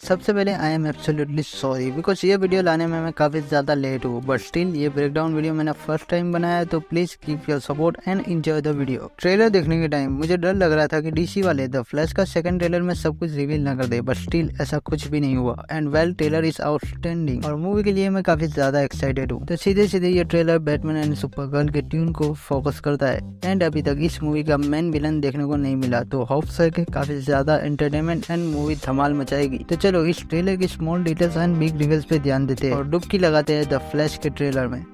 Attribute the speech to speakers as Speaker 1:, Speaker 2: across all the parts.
Speaker 1: सबसे पहले I am absolutely sorry because ये वीडियो लाने में मैं काफ़ी ज़्यादा लेट हूँ बट स्टिल ये ब्रेकडाउन वीडियो मैंने फ़र्स्ट टाइम बनाया तो please keep your support and enjoy the video trailer देखने के टाइम मुझे डर लग रहा था कि डीसी वाले द फ्लैश का सेकंड ट्रेलर में सब कुछ रिवील न कर दे बट स्टिल ऐसा कुछ भी नहीं हुआ. And well trailer is outstanding और मूवी के लिए मैं काफ़ी ज़्यादा एक्साइटेड हूँ. तो सीधे सीधे ये trailer Batman and super girl के ट्यून को फोकस करता है. एंड अभी तक इस मूवी का मेन विलन देखने को नहीं मिला तो होप्स है कि काफ़ी ज़्यादा एंटरटेनमेंट एंड मूवी धमाल मचाएगी. तो चलो इस ट्रेलर की small details and big reveals पे ध्यान देते हैं। और डुबकी लगाते हैं द फ्लैश के ट्रेलर में।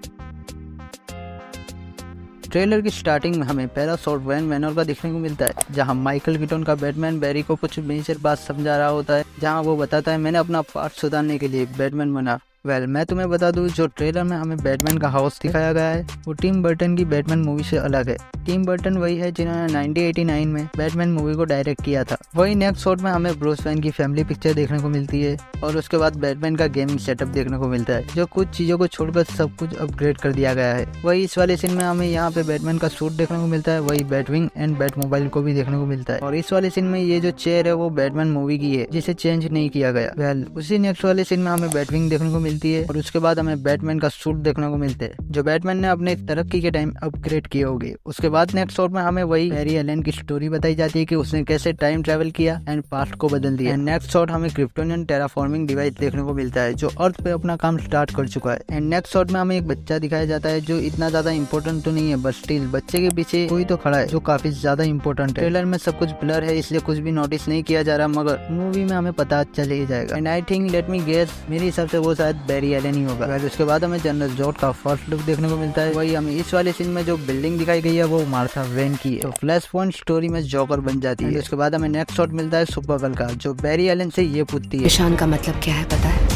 Speaker 1: ट्रेलर की स्टार्टिंग में हमें पहला शॉट वैन मैनर का देखने को मिलता है, जहाँ माइकल किटोन का बैटमैन बैरी को कुछ मेजर बात समझा रहा होता है, जहाँ वो बताता है, मैंने अपना पार्ट सुधारने के लिए बैटमैन बना। वेल well, मैं तुम्हें बता दूँ जो ट्रेलर में हमें बैटमैन का हाउस दिखाया गया है वो टीम बर्टन की बैटमैन मूवी से अलग है। टीम बर्टन वही है जिन्होंने 1989 में बैटमैन मूवी को डायरेक्ट किया था। वही नेक्स्ट शॉट में हमें ब्रूस वैन की फैमिली पिक्चर देखने को मिलती है और उसके बाद बैटमैन का गेमिंग सेटअप देखने को मिलता है जो कुछ चीज़ों को छोड़कर सब कुछ अपग्रेड कर दिया गया है। वही इस वाले सीन में हमें यहाँ पे बैटमैन का सूट देखने को मिलता है वही बैटविंग एंड बैट मोबाइल को भी देखने को मिलता है। और इस वाले सीन में ये जो चेयर है वो बैटमैन मूवी की है जिसे चेंज नहीं किया गया। वेल उसी नेक्स्ट वाले सीन में हमें बैटविंग देखने को मिलती है। और उसके बाद हमें बैटमैन का सूट देखने को मिलते हैं। जो बैटमैन ने अपने तरक्की के टाइम अपग्रेड किए होंगे। उसके बाद नेक्स्ट शॉट में हमें वही हैरी एलन की स्टोरी बताई जाती है कि उसने कैसे टाइम ट्रेवल किया एंड पास्ट को बदल दिया। नेक्स्ट शॉट हमें क्रिप्टोनियन टेराफॉर्मिंग डिवाइस देखने को मिलता है, जो अर्थ पे अपना काम स्टार्ट कर चुका है। एंड नेक्स्ट शॉट में हमें एक बच्चा दिखाया जाता है, जो इतना ज़्यादा इंपॉर्टेंट तो नहीं है बट स्टिल बच्चे के पीछे कोई तो खड़ा है, जो काफ़ी ज़्यादा इंपॉर्टेंट है। ट्रेलर में सब कुछ ब्लर है, इसलिए कुछ भी नोटिस नहीं किया जा रहा, मगर मूवी में हमें पता चले ही जाएगा। And I think let me guess मेरे हिसाब से वो शायद बैरी एलन ही होगा उसके बाद हमें जनरल जॉर्ज का फ़र्स्ट लुक देखने को मिलता है। वही हमें इस वाले सीन में जो बिल्डिंग दिखाई गई है वो मार्था वेन की है। तो फ्लैश पॉइंट स्टोरी में जॉकर बन जाती है। उसके बाद हमें नेक्स्ट शॉट मिलता है सुपर गर्ल का जो बैरी एलन से ये पूछती है।
Speaker 2: निशान का मतलब क्या है पता है?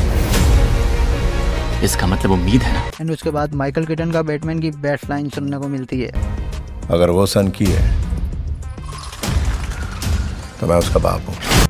Speaker 3: इसका मतलब उम्मीद है ना?
Speaker 1: एंड उसके बाद माइकल किटन का बैटमैन की बैट लाइन सुनने को मिलती है।
Speaker 4: अगर वो सन की है तो मैं उसका बाप हूँ।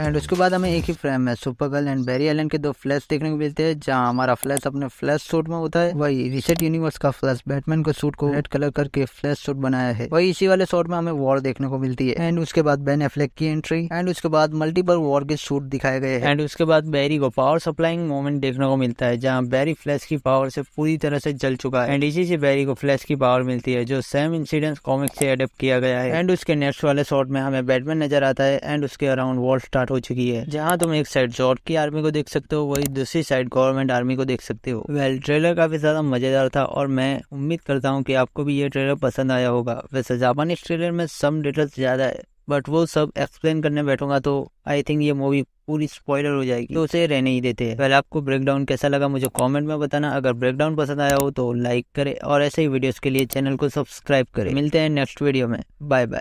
Speaker 1: एंड उसके बाद हमें एक ही फ्रेम में super girl and Barry Allen के दो फ्लैश देखने को मिलते हैं, जहाँ हमारा फ्लैश अपने फ्लैश सूट में होता है। वही रिसेट यूनिवर्स का फ्लैश बैटमैन को सूट को रेड कलर करके फ्लैश सूट बनाया है। वही इसी वाले शॉट में हमें वॉर देखने को मिलती है। एंड उसके बाद बेन एफ्लेक की एंट्री एंड उसके बाद मल्टीपल वॉर के सूट दिखाए गए एंड उसके बाद बैरी को पावर सप्लाइंग मोमेंट देखने को मिलता है, जहाँ बैरी फ्लैश की पावर से पूरी तरह से जल चुका है। एंड इसी से बैरी को फ्लैश की पावर मिलती है, जो सेम इंसिडेंट कॉमिक से अडेप्ट किया गया है। एंड उसके नेक्स्ट वाले शॉट में हमें बैटमैन नज़र आता है एंड उसके अराउंड वॉर स्टार्ट हो चुकी है। जहाँ तुम एक साइड जॉर्ज की आर्मी को देख सकते हो, वही दूसरी साइड गवर्नमेंट आर्मी को देख सकते हो। वेल ट्रेलर काफ़ी ज़्यादा मज़ेदार था और मैं उम्मीद करता हूँ कि आपको भी ये ट्रेलर पसंद आया होगा। वैसे जापानीज ट्रेलर में सम डिटेल्स ज़्यादा है बट वो सब एक्सप्लेन करने बैठूँगा तो आई थिंक ये मूवी पूरी स्पॉइलर हो जाएगी। तो उसे रहने ही देते हैं। पहले आपको ब्रेकडाउन कैसा लगा मुझे कमेंट में बताना। अगर ब्रेकडाउन पसंद आया हो तो लाइक करें और ऐसे ही वीडियोस के लिए चैनल को सब्सक्राइब करें। मिलते हैं नेक्स्ट वीडियो में। Bye bye